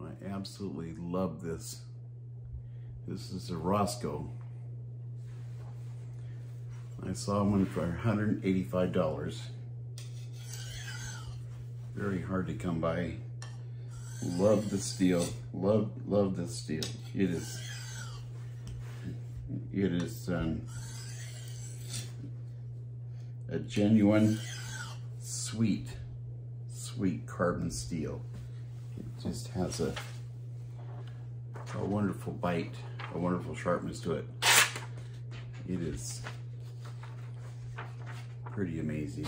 I absolutely love this. This is a Rosco. I saw one for $185. Very hard to come by. Love the steel. Love, love the steel. It is, it is um, a genuine, sweet, sweet carbon steel. Just has a, a wonderful bite, a wonderful sharpness to it. It is pretty amazing.